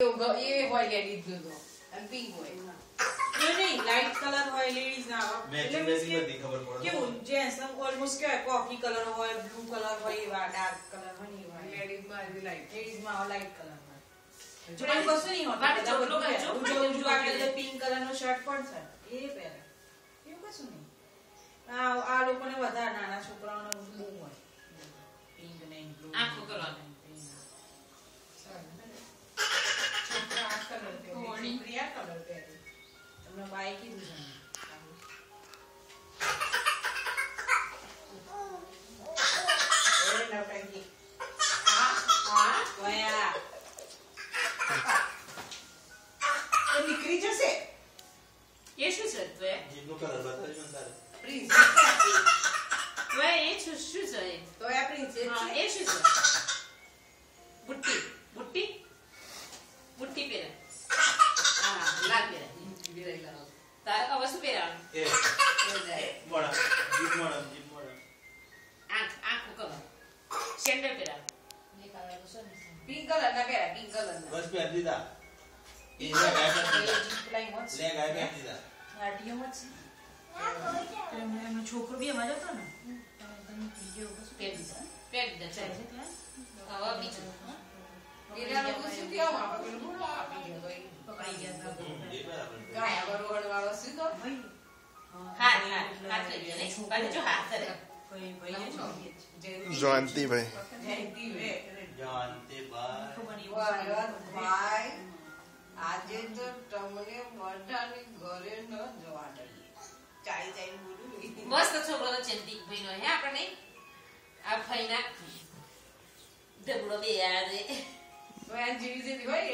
એ હોય લેડીઝનું અને પિંક હોય નહીં લાઇટ કલર હોય લેડીઝ ના એટલે મેચિંગ means મેચિંગ કે બધી ખબર પડે કેવું જેન્ટ્સ ઓલમોસ્ટ કેવાય કોફી કલર હોય બ્લુ કલર હોય એવા ડાર્ક કલર હોય ને એવા લેડીઝમાં લાઈટ લેડીઝમાં લાઇટ કલર હોય જો કશું નહીં હોતું. આપણે પિંક કલર નો શર્ટ પડશે એ પહેરે એવું કશું નહીં આ આ લોકોને વધારે નાના છોકરાઓને બહુ હોય એ શું છે તો એ જીભનો કલર બતાવી મને તારે પ્રિન્સ તો એ શું શું છે એ? તો હા, છે એ શું છે બુટ્ટી બુટ્ટી બુટ્ટી પહેરે હા લાલ પહેરે વિરાઈ લાવો. તારે હવે શું પહેરવાનું એ એ. મોડા જીભ મોડા જીભ મોડા આંખ આંખ કલર સેન્ડલ પહેરવાનું પિંક કલર ના પહેરા પિંક કલર બસ પહેરી દીધા એ લે ગાય પહેરી દીધા. લે ગાય પહેરી દીધા ગાડીઓમાં જ છે. એમનો એમનો છોકરો બી એમાં જ હતો ને પહેરી દીધા પહેરી દીધા જાય ચાલો. છે ત્યાં? હવે બીજું પેલા લોકો શું કહેવા માંગે? પેલું બોલો આપી દે ભાઈ. પકડાઈ ગયા હતા. હમ, એ બરાબર ગાયા વરવડ વાળો શું કહો? ભાઈ. હાથ હાથ હાથ લઈ ગયો નહીં બાજુ જો હાથ કરે ભાઈ ભાઈ જ જયંતિ. જયંતિભાઈ આજે તો તમને બધાની ઘરે ન જવા દઈએ ચાઈ ચાઈ બોલું મસ્ત છોકરો તો ચંદીક ભાઈ નો હે આપણે આ ભાઈના ઢબડો બે આજે તો આ જીવી જીવી હોય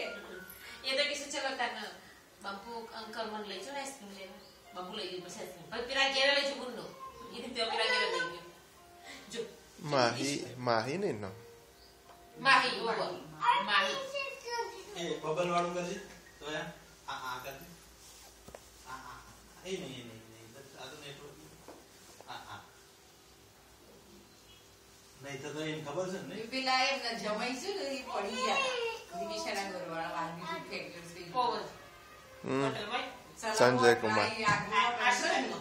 એ. તો કીધું ચલો તને બાપુ અંકલ મને લઈ જાઓ આઈસ્ક્રીમ લેવા. બાપુ લઈ ગયું પછી આઈસ્ક્રીમ પણ પેલા ઘેરે લઈ જવું ગુંડો એ રીતે પેલા ઘેરે લઈ ગયો. જો માહી માહી ને નો? માહી માહી. એ બબલ વાળું કરજે. તો યાર આ આ કરજે આ આ આ. એ નહીં એ નહીં એ નહીં બસ આ તો નેટવર્ક આ આ નહીં તો તો એને ખબર છે ને નહીં? પેલા એમના જમાઈ છે ને એ પડી ગયા હતા. નિમિષાના ઘરવાળા વાનગી શું ફેંક્યું છે. પવન હમ હોટલમાં સંજય કુમાર. આ આગમાં પાસે ને.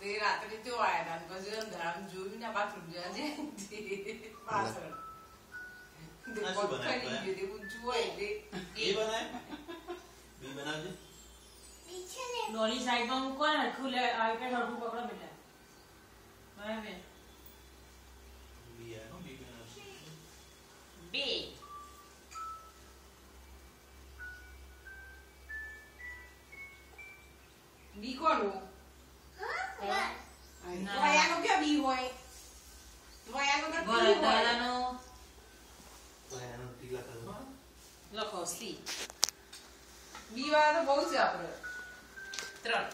તે રાત્રે તેઓ આયા હતા. પછી અંધારામાં જોયું ને બાથરૂમ જવા જાય પાછળ. ડોલી સાઈડમાં મૂકો ને હરખું લે આઈપેડ હરખું પકડો બેટા બરાબર બી આ નો બી બનાવજે બે બી કોનું? ના. ધોયાનું ક્યાં બી હોય? ધોયાનું તો બી હોય. દાદાનો તો એનો ટીલા કરો લખો સી બી વાળા તો બહુ છે આપણે. ત્રણ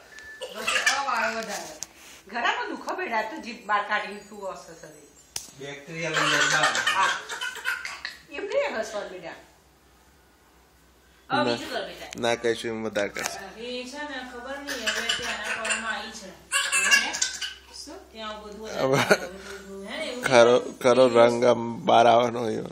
આ વાળો વધારે. ઘરામાં દુખો બેડા તો જીભ બાર કાઢી તું હશે સરી બેક્ટેરિયા લઈ જાય એમ નહીં હસવા બેડા હવે બીજું કર બેટા ના કહીશું એમ વધારે કરશે. ખરો ખરો રંગ આમ બહાર આવવાનો હોય.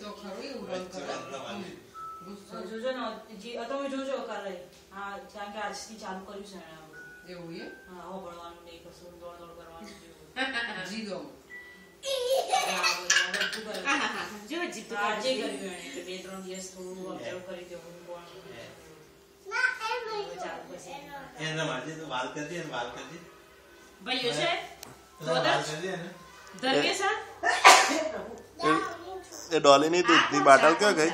તો ખરું એવું રંગ કરે. ગુસ્સો તો જોજો ને જે અ તમે જોજો કરે હા કારણ કે આજથી ચાલુ કર્યું છે એણે આ બધું એવું એ? હા હો ભણવાનું નહીં કશું દોડ દોડ કરવાનું જેવું. જીદો. આ બધું હવે તું કરે. હા હા હા જો જીપ તો આજે કર્યું એણે એટલે બે ત્રણ દિવસ થોડું observe કરી દેવું કોણ હવે ચાલુ કરશે એને મારજે તો વાલ કરજે એને વાલ કરજે ભાઈઓ છે તો વાલ કરજે ને ધર્મે છે એ ડોલીની દૂધની બોટલ ક્યાં ગઈ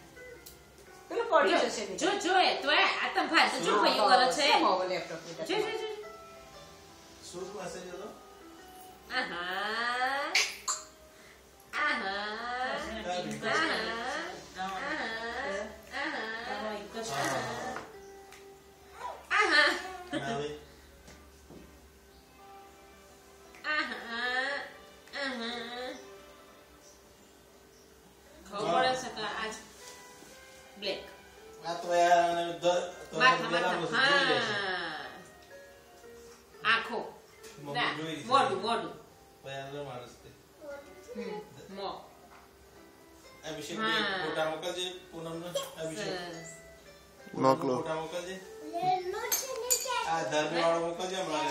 પેલું પડી જશે જો બેટા જો એ તો એ આ તમ ભાઈ તો જો ભાઈઓ કરે છે શું આવો લેપટોપ બેટા જો જો જો શું મેસેજ હતો આહા આહા આહા એક જ આહા હવે આહા આહા ખબર પડે છે કે આજ Black આ તો આંખો. મોઢું મોઢું માણસ. મો અભિષેક. ફોટા મોકલજે પૂનમને અભિષેક મોકલો ફોટા મોકલજે આ ધર્મ વાળો મોકલજે હમણાં